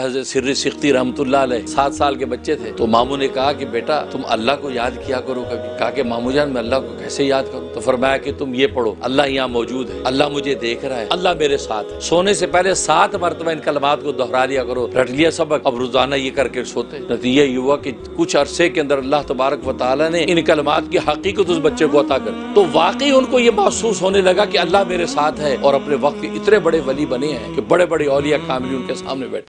हज़रत सिर्री सिख्ती सात साल के बच्चे थे। तो मामू ने कहा कि बेटा, तुम अल्लाह को याद किया करो कभी। कहा कि मामू जान, मैं अल्लाह को कैसे याद करूँ? तो फरमाया कि तुम ये पढ़ो, अल्लाह यहाँ मौजूद है, अल्लाह मुझे देख रहा है, अल्लाह मेरे साथ है। सोने से पहले सात मरतबा इन कलमात को दोहरा लिया करो, रट लिया सबक। अब रोज़ाना ये करके सोते नतीजा ये हुआ कि कुछ अरसे के अंदर अल्लाह तबारक वाली ने इन कलमात की हकीकत उस बच्चे को अता कर तो वाकई उनको ये महसूस होने लगा कि अल्लाह मेरे साथ है और अपने वक्त इतने बड़े वली बने हैं कि बड़े बड़े औलिया कामली उनके सामने बैठे।